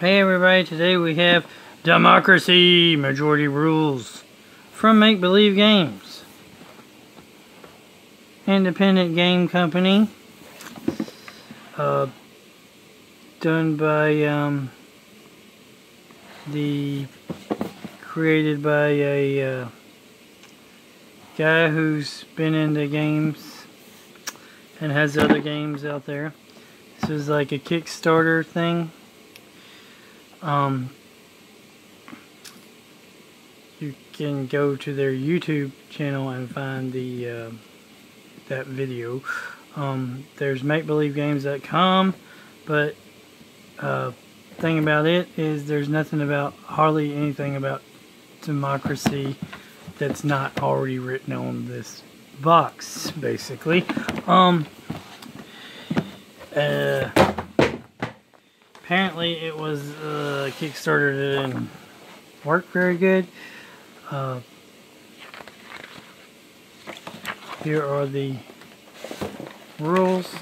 Hey everybody, today we have Democracy Majority Rules from Make Believe Games. Independent game company. Uh, done by um, the created by a uh, guy who's been into games and has other games out there. This is like a Kickstarter thing. Um, you can go to their YouTube channel and find the uh, that video. Um, there's MakeBelieveGames.com, but uh, thing about it is there's nothing about hardly anything about democracy that's not already written on this box, basically. Um, uh, apparently it was uh, Kickstarter didn't work very good. Uh, here are the rules.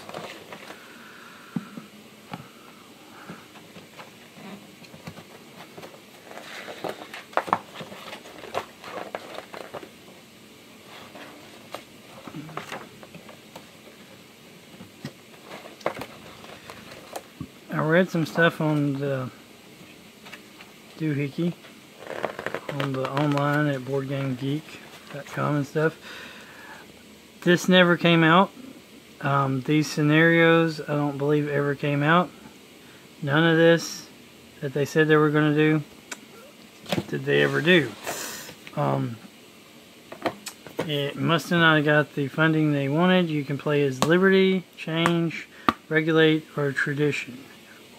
Read some stuff on the doohickey on the online at BoardGameGeek.com and stuff. This never came out. Um, these scenarios I don't believe ever came out. None of this that they said they were going to do did they ever do. Um, it must have not got the funding they wanted. You can play as Liberty, Change, Regulate, or Tradition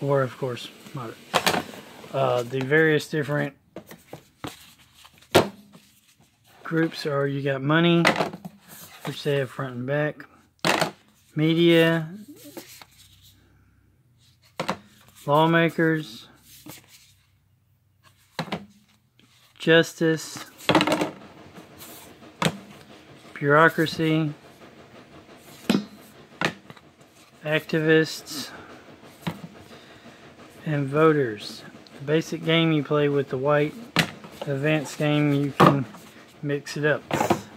or of course modern. Uh, the various different groups are you got money, which they have front and back, media, lawmakers, justice, bureaucracy, activists, and voters. The basic game you play with the white. Advanced game you can mix it up.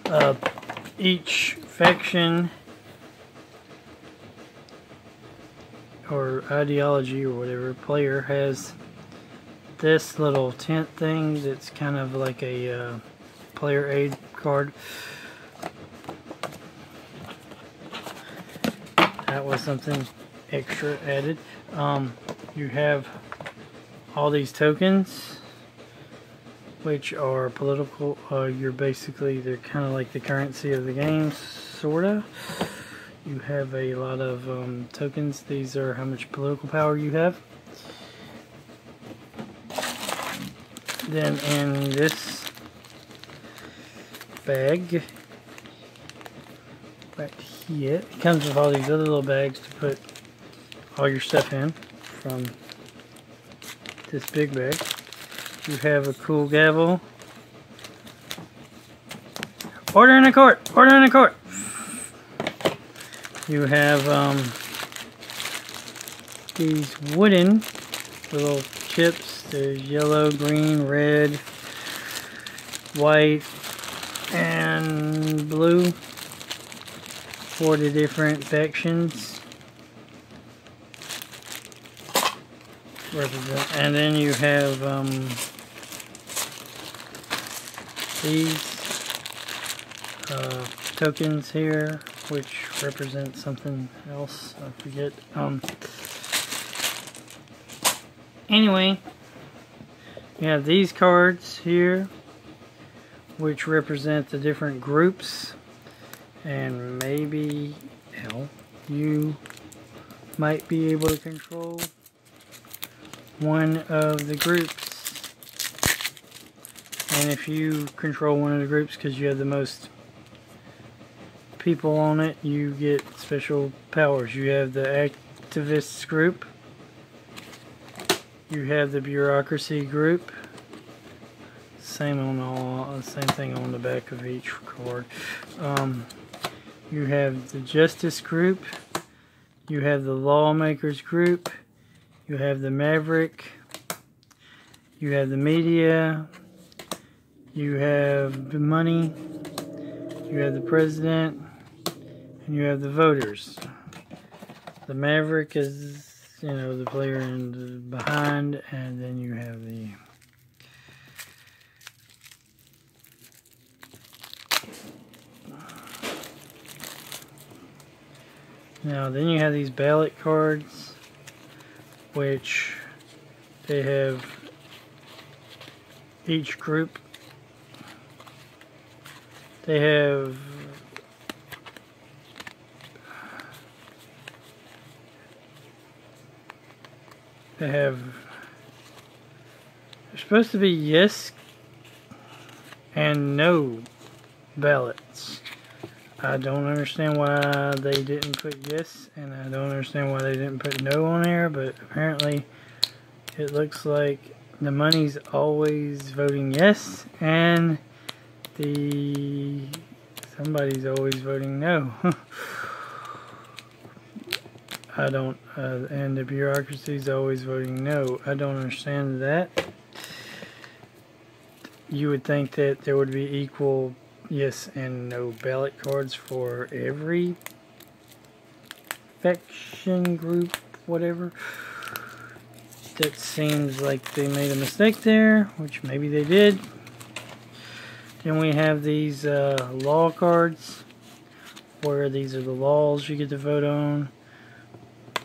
Uh, each faction or ideology or whatever player has this little tent thing that's kind of like a uh, player aid card. That was something extra added. Um, you have all these tokens which are political uh, you're basically they're kind of like the currency of the game sorta. You have a lot of um, tokens. These are how much political power you have. Then in this bag right here it comes with all these other little bags to put all your stuff in from this big bag. You have a cool gavel. Order in a court! Order in a court! You have um, these wooden little chips. There's yellow, green, red, white, and blue for the different factions. Represent. And then you have um, these uh, tokens here, which represent something else. I forget. Um, anyway, you have these cards here, which represent the different groups. And maybe, hell, you might be able to control one of the groups. And if you control one of the groups because you have the most people on it, you get special powers. You have the activists group. You have the bureaucracy group. Same on all, same thing on the back of each card. Um, you have the justice group. You have the lawmakers group. You have the Maverick You have the media. You have the money. You have the president. And you have the voters. The Maverick is, you know, the player in the behind. And then you have the Now then you have these ballot cards which they have each group. They have they have they're supposed to be yes and no ballots I don't understand why they didn't put yes, and I don't understand why they didn't put no on there, but apparently it looks like the money's always voting yes, and the somebody's always voting no. I don't, uh, and the bureaucracy's always voting no. I don't understand that. You would think that there would be equal Yes, and no ballot cards for every faction group, whatever. That seems like they made a mistake there, which maybe they did. Then we have these uh, law cards, where these are the laws you get to vote on.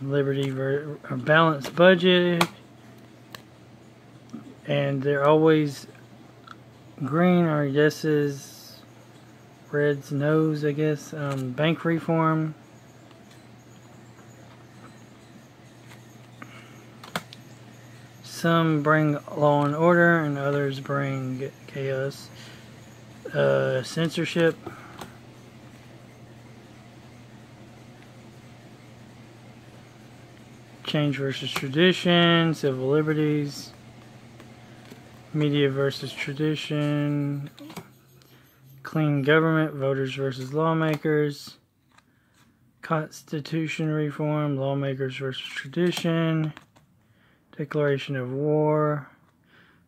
Liberty or balanced budget. And they're always green or yeses Red's noes, I guess. Um, bank reform. Some bring law and order, and others bring chaos. Uh, censorship. Change versus tradition, civil liberties, media versus tradition, Clean government, voters versus lawmakers. Constitution reform, lawmakers versus tradition. Declaration of war.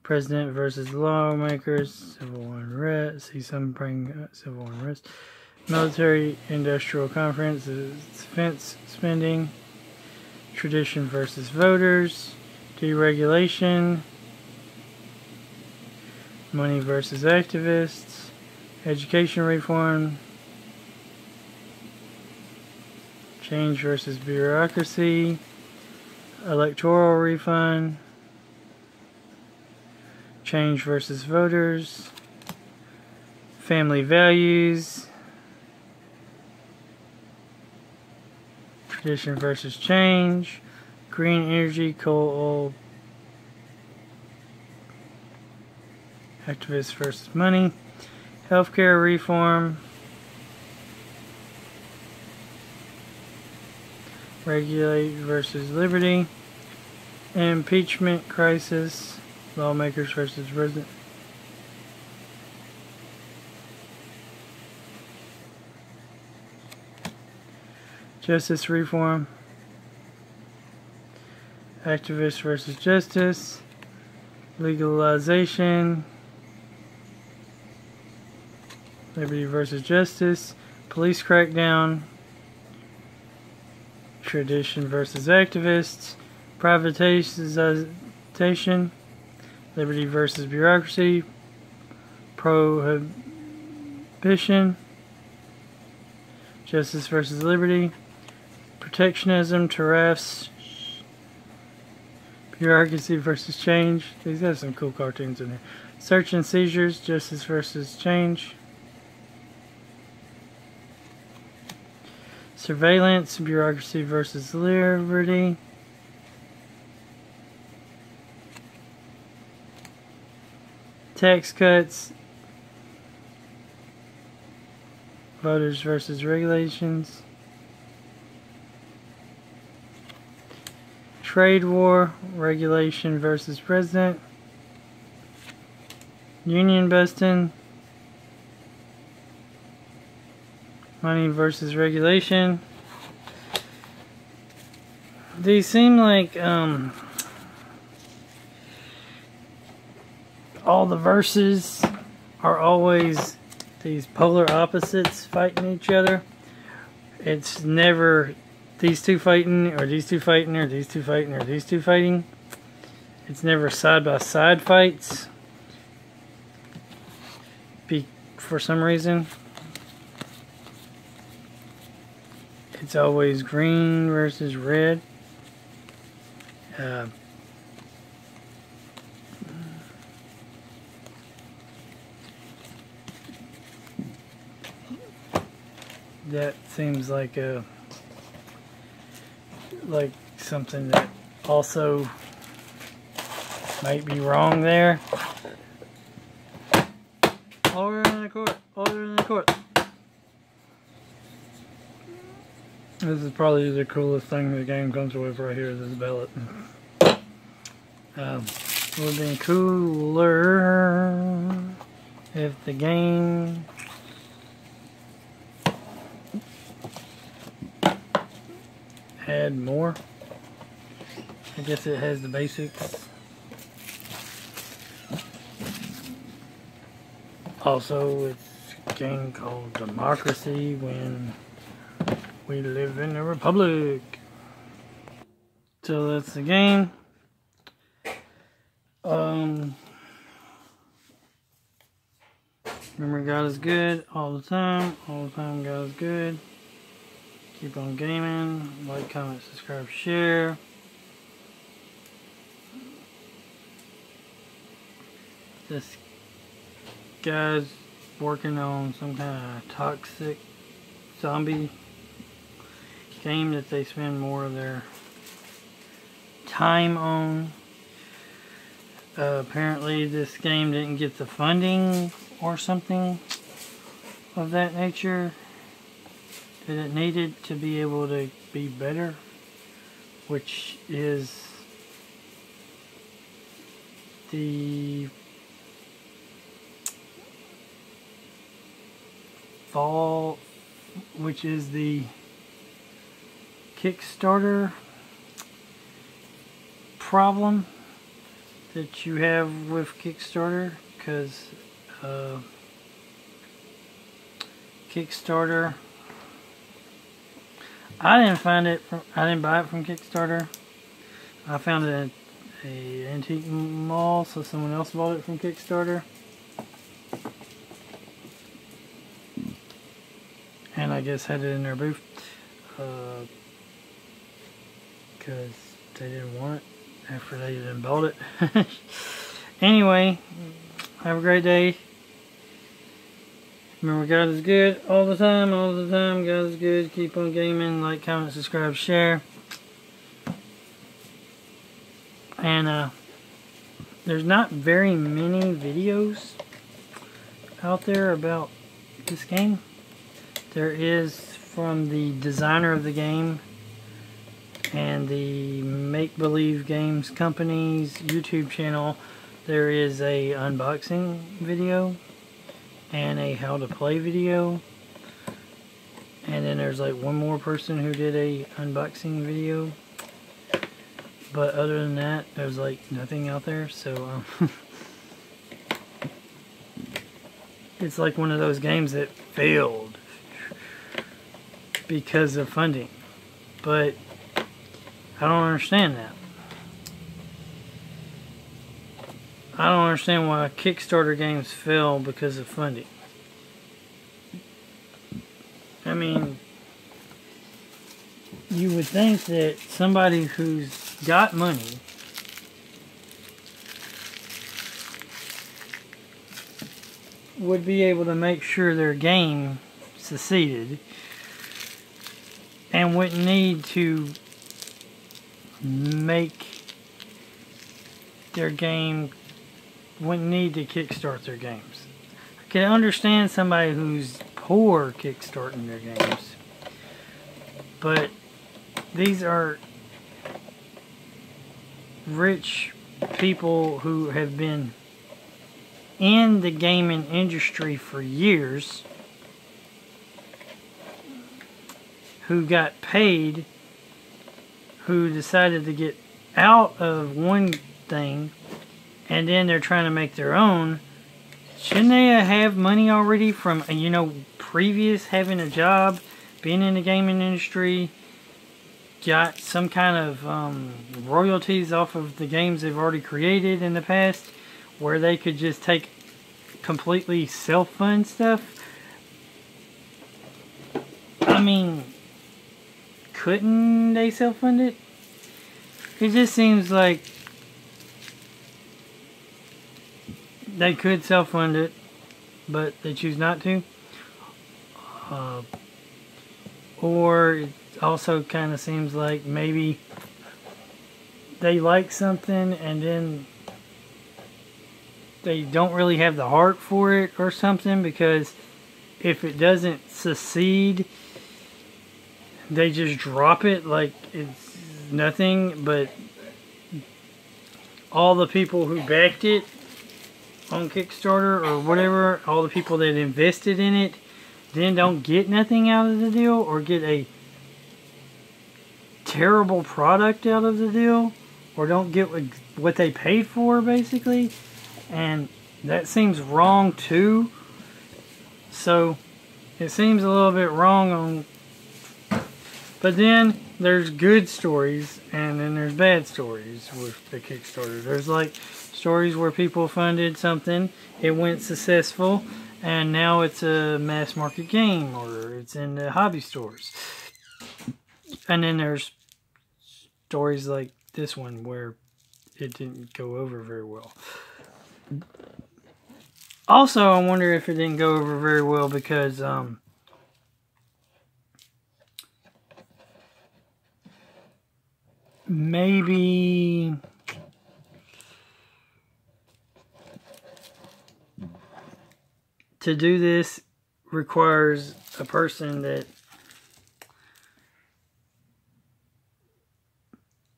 President versus lawmakers, civil unrest. See some bring civil unrest. Military industrial conference, defense spending. Tradition versus voters. Deregulation. Money versus activists Education reform. Change versus bureaucracy. Electoral refund. Change versus voters. Family values. Tradition versus change. Green energy, coal, activists versus money. Healthcare reform. Regulate versus liberty. Impeachment crisis. Lawmakers versus president. Justice reform. Activists versus justice. Legalization. Liberty versus Justice, Police Crackdown, Tradition versus Activists, Privatization, Liberty versus Bureaucracy, Prohibition, Justice versus Liberty, Protectionism, Tariffs, Bureaucracy versus Change. These have some cool cartoons in there. Search and Seizures, Justice versus Change. Surveillance, bureaucracy versus liberty. Tax cuts, voters versus regulations. Trade war, regulation versus president. Union busting, Money versus regulation. They seem like, um, all the verses are always these polar opposites fighting each other. It's never these two fighting, or these two fighting, or these two fighting, or these two fighting. It's never side by side fights. Be for some reason. It's always green versus red. Uh, that seems like a like something that also might be wrong there. Order in the court. Order in the court. This is probably the coolest thing the game comes with right here, this ballot. Um, it would have been cooler if the game had more. I guess it has the basics. Also, it's a game called Democracy when we live in a republic. So that's the game. Um, remember, God is good all the time. All the time, God is good. Keep on gaming. Like, comment, subscribe, share. This guy's working on some kind of toxic zombie game that they spend more of their time on. Uh, apparently this game didn't get the funding or something of that nature that it needed to be able to be better, which is the fall, which is the Kickstarter problem that you have with Kickstarter? Because uh, Kickstarter I didn't find it from, I didn't buy it from Kickstarter. I found it at a antique mall so someone else bought it from Kickstarter. And I guess had it in their booth. Uh, because they didn't want it after they didn't bought it. anyway, have a great day. Remember, God is good all the time, all the time. God is good. Keep on gaming. Like, comment, subscribe, share. And, uh, there's not very many videos out there about this game. There is from the designer of the game and the Make Believe Games Company's YouTube channel there is a unboxing video and a how to play video. And then there's like one more person who did a unboxing video. But other than that there's like nothing out there so um, it's like one of those games that failed because of funding. But I don't understand that. I don't understand why Kickstarter games fail because of funding. I mean, you would think that somebody who's got money would be able to make sure their game succeeded and wouldn't need to make their game wouldn't need to kickstart their games. I can understand somebody who's poor kickstarting their games. But these are rich people who have been in the gaming industry for years who got paid who decided to get out of one thing and then they're trying to make their own, shouldn't they have money already from, you know, previous having a job, being in the gaming industry, got some kind of um, royalties off of the games they've already created in the past, where they could just take completely self-fund stuff? I mean, couldn't they self-fund it? It just seems like they could self-fund it, but they choose not to. Uh, or it also kind of seems like maybe they like something and then they don't really have the heart for it or something because if it doesn't succeed they just drop it like it's nothing but all the people who backed it on Kickstarter or whatever, all the people that invested in it, then don't get nothing out of the deal or get a terrible product out of the deal or don't get what they paid for basically. And that seems wrong too. So it seems a little bit wrong on but then there's good stories and then there's bad stories with the Kickstarter. There's like stories where people funded something, it went successful, and now it's a mass market game or it's in the hobby stores. And then there's stories like this one where it didn't go over very well. Also, I wonder if it didn't go over very well because um, maybe to do this requires a person that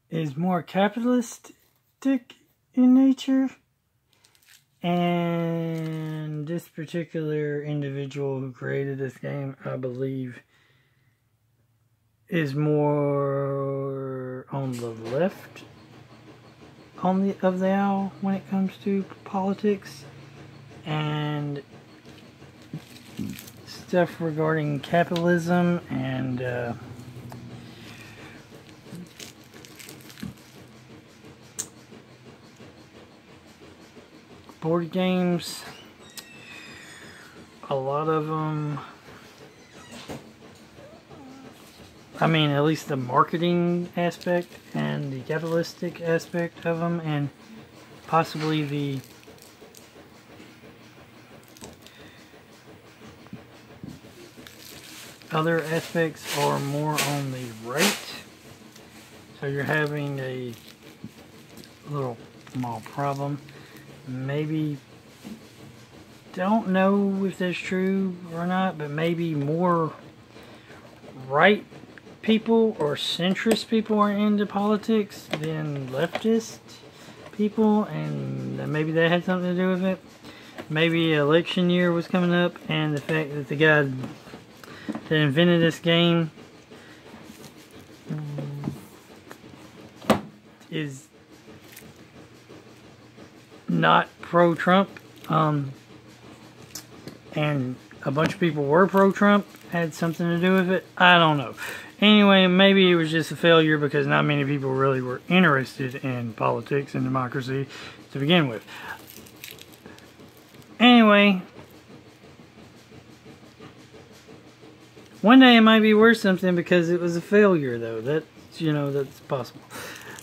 is more capitalistic in nature. And this particular individual who created this game I believe is more on the left on the of the aisle when it comes to politics and stuff regarding capitalism and uh, board games. A lot of them I mean, at least the marketing aspect and the capitalistic aspect of them, and possibly the other aspects are more on the right. So you're having a little small problem. Maybe, don't know if that's true or not, but maybe more right people or centrist people are into politics than leftist people, and maybe that had something to do with it. Maybe election year was coming up, and the fact that the guy that invented this game is not pro-Trump, um, and a bunch of people were pro-Trump, had something to do with it. I don't know. Anyway, maybe it was just a failure because not many people really were interested in politics and democracy to begin with. Anyway, one day it might be worth something because it was a failure, though. That's, you know, that's possible.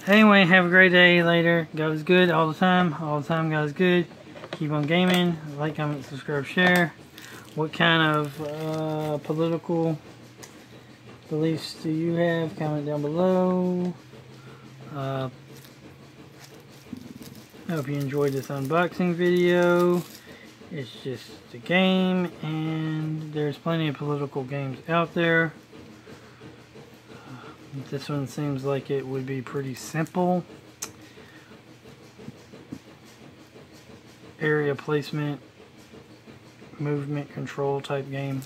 Anyway, have a great day later. God is good all the time. All the time, God is good. Keep on gaming. Like, comment, subscribe, share. What kind of uh, political beliefs do you have? Comment down below. Uh, I hope you enjoyed this unboxing video. It's just a game, and there's plenty of political games out there. Uh, this one seems like it would be pretty simple. Area placement, movement control type game.